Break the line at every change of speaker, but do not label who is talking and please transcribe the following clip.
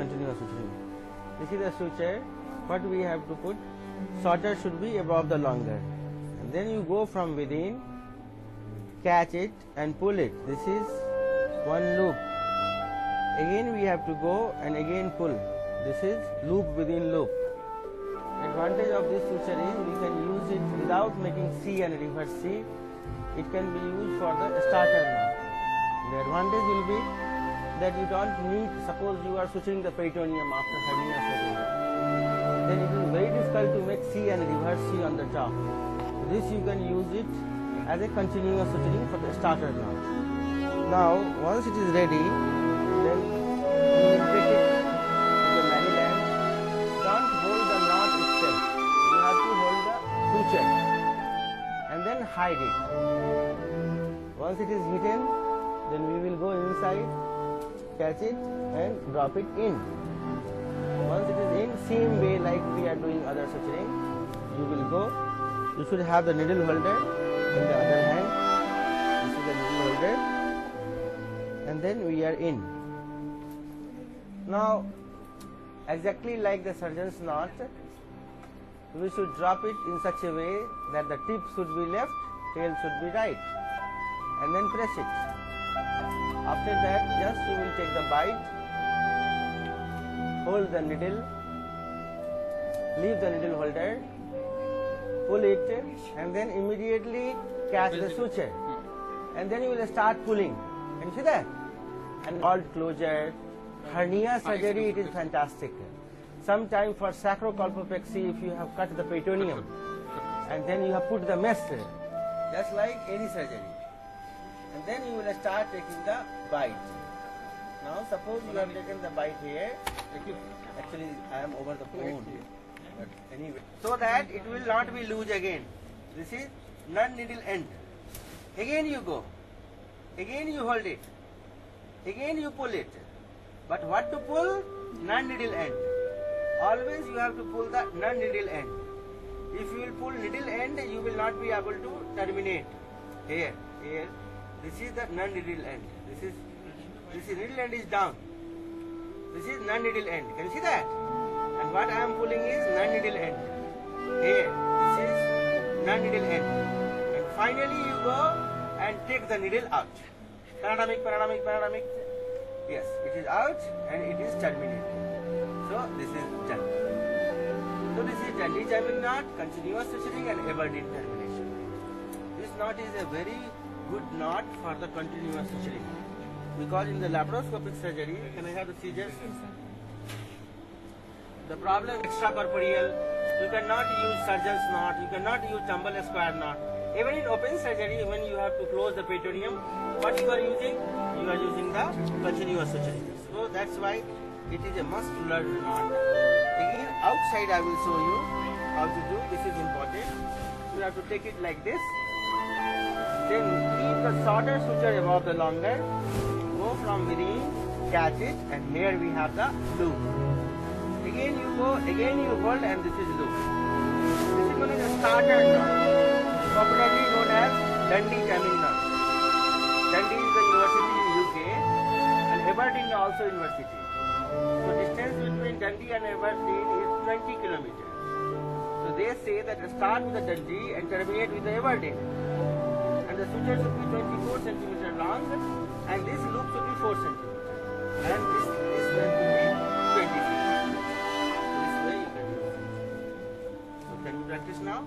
continuous suturing. This is the suture. What we have to put? Shorter should be above the longer. And then you go from within, catch it and pull it. This is one loop. Again we have to go and again pull. This is loop within loop. Advantage of this suture is we can use it without making C and reverse C. It can be used for the starter knot. The advantage will be that you don't need, suppose you are suturing the peritoneum after hernia surgery, then it is very difficult to make C and reverse C on the top. This you can use it as a continuous suturing for the starter knot. Now, once it is ready, then you will take it to the Maryland. Don't hold the knot itself. You have to hold the suture and then hide it. Once it is hidden, then we will go inside, catch it and drop it in. Once it is in, same way like we are doing other suturing, you will go. You should have the needle holder in the other hand. This is the needle holder, and then we are in. Now, exactly like the surgeon's knot, we should drop it in such a way that the tip should be left, tail should be right, and then press it. After that, just you will take the bite, hold the needle, leave the needle holder, pull it, and then immediately catch the suture. And then you will start pulling. Can you see that? And all closure, hernia surgery, it is fantastic. Sometime for sacrocolpopexy, if you have cut the peritoneum, and then you have put the mesh, just like any surgery. And then you will start taking the bite. Now suppose you have taken the bite here, actually I am over the phone. But anyway, so that it will not be loose again. This is non-needle end. Again you go. Again you hold it. Again you pull it. But what to pull? Non-needle end. Always you have to pull the non-needle end. If you will pull needle end, you will not be able to terminate. Here, here. This is the non-needle end. This is this is needle end is down. This is non-needle end. Can you see that? And what I am pulling is non-needle end. Here, this is non-needle end. And finally you go and take the needle out. Panoramic, panoramic, panoramic. Yes, it is out and it is terminated. So this is done. So this is done. Rejabbing knot, continuous suturing and Aberdeen termination. This knot is a very good knot for the continuous suturing. Because in the laparoscopic surgery, can I have the scissors? The problem extracorporeal, you cannot use surgeon's knot, you cannot use tumble square knot. Even in open surgery, when you have to close the peritoneum, what you are using? You are using the continuous suturing. So that's why it is a must learn knot. Again, outside I will show you how to do. This is important. You have to take it like this. Then keep the shorter suture above the longer. Go from within, catch it, and here we have the loop. Again you go, again you hold, and this is loop. This is known as a starter knot, popularly known as Dundee jamming knot. Dundee is the university in UK, and Aberdeen also university. So distance between Dundee and Aberdeen is 20 kilometers. So they say that start with the Dundee and terminate with the Aberdeen the suture should be 24 centimeter long and this loop should be 4 centimeter. And this, this going will be 20 feet. This way you can do it. So can you practice now?